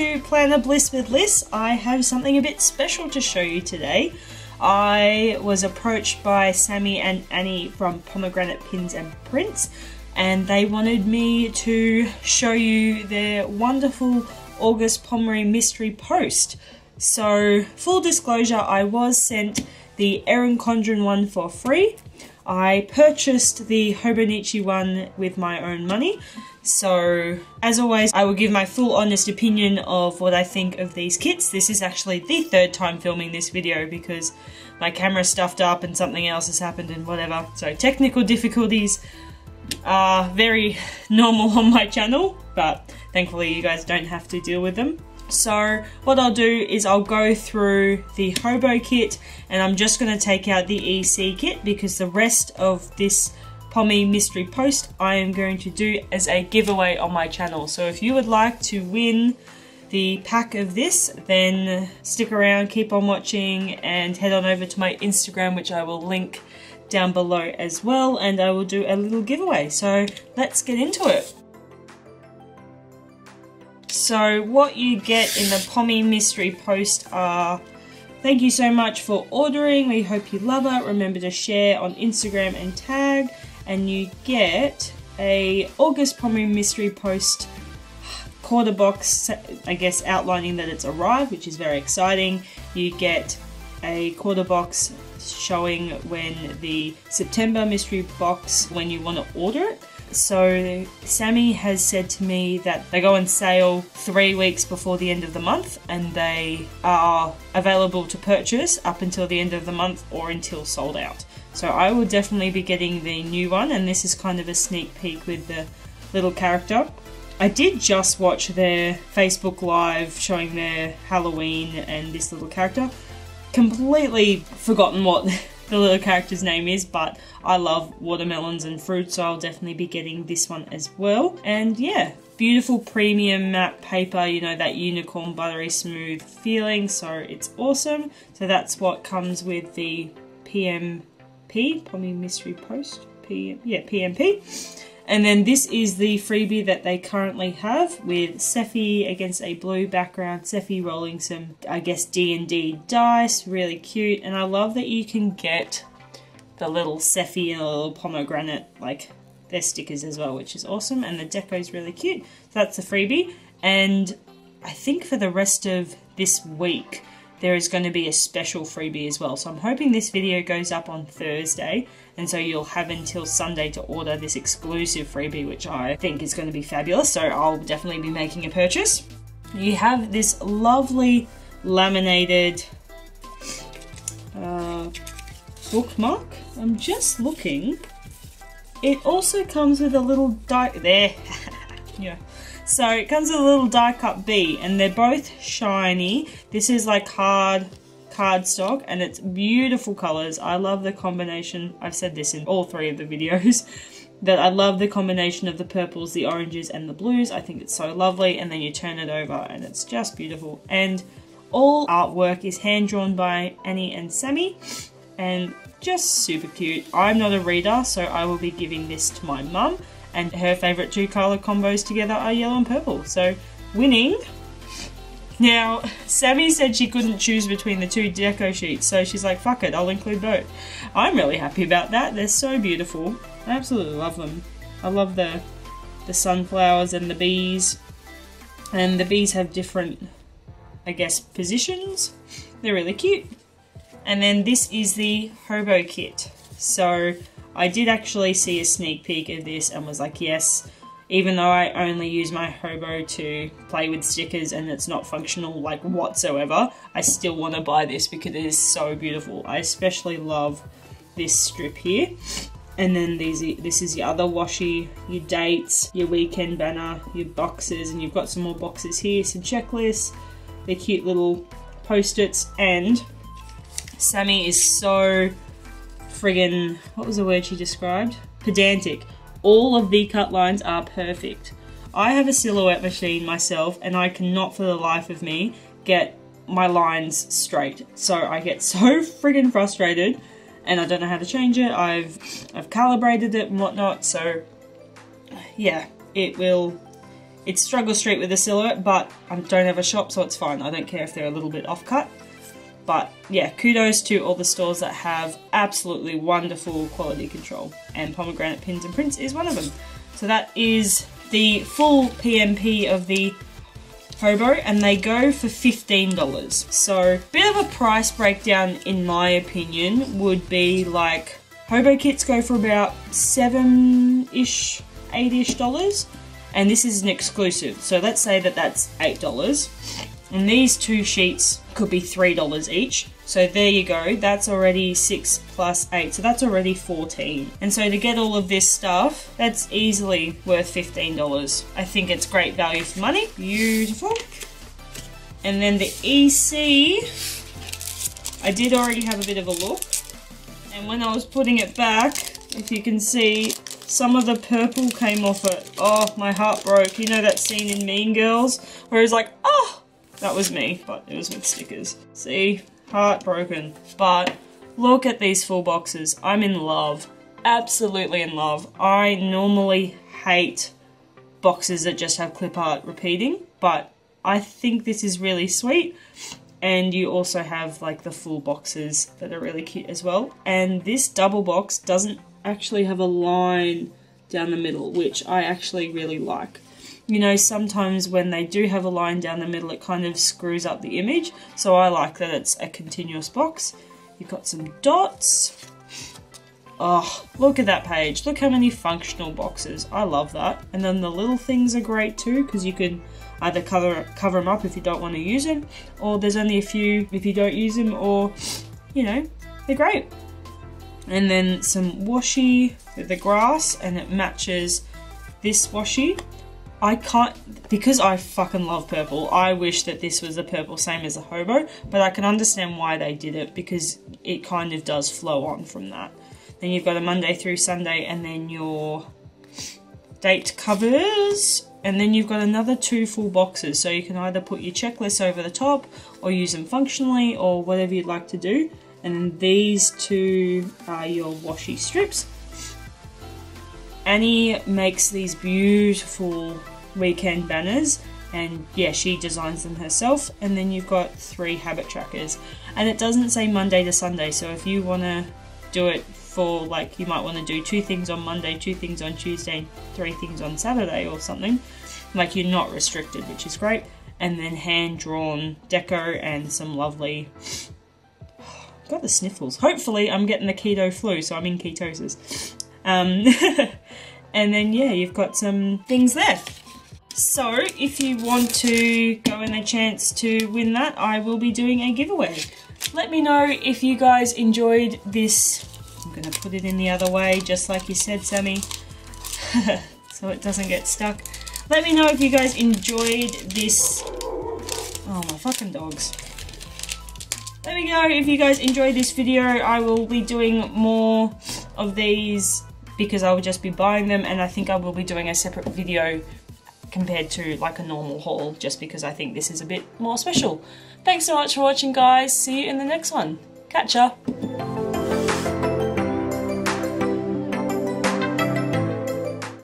to Planner Bliss with Lyss. I have something a bit special to show you today. I was approached by Sammy and Annie from Pomegranate Pins and Prints, and they wanted me to show you their wonderful August Pommie mystery post. So, full disclosure, I was sent the Erin Condren one for free. I purchased the Hobonichi one with my own money. So, as always, I will give my full honest opinion of what I think of these kits. This is actually the third time filming this video because my camera stuffed up and something else has happened and whatever. So, technical difficulties are very normal on my channel, but thankfully you guys don't have to deal with them. So what I'll do is I'll go through the Hobo kit and I'm just going to take out the EC kit because the rest of this Pommie mystery post I am going to do as a giveaway on my channel. So if you would like to win the pack of this, then stick around, keep on watching and head on over to my Instagram which I will link down below as well and I will do a little giveaway. So let's get into it. So what you get in the Pommie mystery post are thank you so much for ordering. We hope you love it. Remember to share on Instagram and tag and you get a August Pommie mystery post quarter box, I guess outlining that it's arrived, which is very exciting. You get a quarter box showing when the September mystery box when you want to order it. So Sammy has said to me that they go on sale three weeks before the end of the month and they are available to purchase up until the end of the month or until sold out. So I will definitely be getting the new one and this is kind of a sneak peek with the little character. I did just watch their Facebook Live showing their Halloween and this little character completely forgotten what the little character's name is, but I love watermelons and fruit, so I'll definitely be getting this one as well. And yeah, beautiful premium matte paper, you know, that unicorn buttery smooth feeling, so it's awesome. So that's what comes with the PMP, Pommie Mystery Post, P yeah, PMP. And then this is the freebie that they currently have with Sephi against a blue background. Sephi rolling some, I guess, D&D dice. Really cute. And I love that you can get the little Sephi and a little pomegranate, like, their stickers as well, which is awesome. And the deco is really cute. So that's the freebie. And I think for the rest of this week, there is going to be a special freebie as well. So I'm hoping this video goes up on Thursday and so you'll have until Sunday to order this exclusive freebie which I think is going to be fabulous so I'll definitely be making a purchase. You have this lovely laminated uh, bookmark. I'm just looking. It also comes with a little die there. yeah. So it comes with a little die cut B and they're both shiny. This is like hard cardstock and it's beautiful colors. I love the combination. I've said this in all three of the videos. that I love the combination of the purples, the oranges and the blues. I think it's so lovely and then you turn it over and it's just beautiful. And all artwork is hand drawn by Annie and Sammy and just super cute. I'm not a reader so I will be giving this to my mum and her favourite two colour combos together are yellow and purple. So winning. Now, Sammy said she couldn't choose between the two deco sheets, so she's like, fuck it, I'll include both. I'm really happy about that. They're so beautiful. I absolutely love them. I love the the sunflowers and the bees. And the bees have different, I guess, positions. They're really cute. And then this is the hobo kit. So I did actually see a sneak peek of this and was like, yes, even though I only use my hobo to play with stickers and it's not functional like whatsoever, I still want to buy this because it is so beautiful. I especially love this strip here. And then these, this is your other washi, your dates, your weekend banner, your boxes, and you've got some more boxes here, some checklists, the cute little post-its, and Sammy is so friggin', what was the word she described? Pedantic. All of the cut lines are perfect. I have a silhouette machine myself and I cannot for the life of me get my lines straight. So I get so friggin' frustrated and I don't know how to change it. I've I've calibrated it and whatnot, so yeah, it will It struggles straight with the silhouette, but I don't have a shop, so it's fine. I don't care if they're a little bit off cut. But yeah, kudos to all the stores that have absolutely wonderful quality control. And Pomegranate Pins and Prints is one of them. So that is the full PMP of the Hobo and they go for $15. So a bit of a price breakdown in my opinion would be like Hobo kits go for about seven-ish, eight-ish dollars and this is an exclusive. So let's say that that's $8. And these two sheets could be $3 each. So there you go, that's already 6 plus 8, so that's already 14. And so to get all of this stuff, that's easily worth $15. I think it's great value for money. Beautiful. And then the EC, I did already have a bit of a look. And when I was putting it back, if you can see, some of the purple came off it. Oh, my heart broke. You know that scene in Mean Girls where he's like, oh, that was me, but it was with stickers. See? Heartbroken. But look at these full boxes. I'm in love. Absolutely in love. I normally hate boxes that just have clip art repeating, but I think this is really sweet. And you also have like the full boxes that are really cute as well. And this double box doesn't actually have a line down the middle, which I actually really like you know, sometimes when they do have a line down the middle, it kind of screws up the image. So I like that it's a continuous box. You've got some dots. Oh, look at that page. Look how many functional boxes. I love that. And then the little things are great too, because you can either cover cover them up if you don't want to use them, or there's only a few if you don't use them, or, you know, they're great. And then some washi with the grass, and it matches this washi I can't, because I fucking love purple, I wish that this was a purple same as a hobo, but I can understand why they did it because it kind of does flow on from that. Then you've got a Monday through Sunday and then your date covers and then you've got another two full boxes. So you can either put your checklist over the top or use them functionally or whatever you'd like to do. And then these two are your washi strips Annie makes these beautiful weekend banners and yeah she designs them herself. And then you've got three habit trackers. And it doesn't say Monday to Sunday so if you want to do it for like you might want to do two things on Monday two things on Tuesday three things on Saturday or something like you're not restricted which is great. And then hand drawn deco and some lovely got the sniffles. Hopefully I'm getting the keto flu so I'm in ketosis um, and then yeah you've got some things there so if you want to go in a chance to win that, I will be doing a giveaway. Let me know if you guys enjoyed this. I'm going to put it in the other way, just like you said, Sammy, so it doesn't get stuck. Let me know if you guys enjoyed this. Oh, my fucking dogs. Let me know if you guys enjoyed this video. I will be doing more of these because I will just be buying them and I think I will be doing a separate video compared to like a normal haul just because I think this is a bit more special. Thanks so much for watching guys, see you in the next one. Catch ya!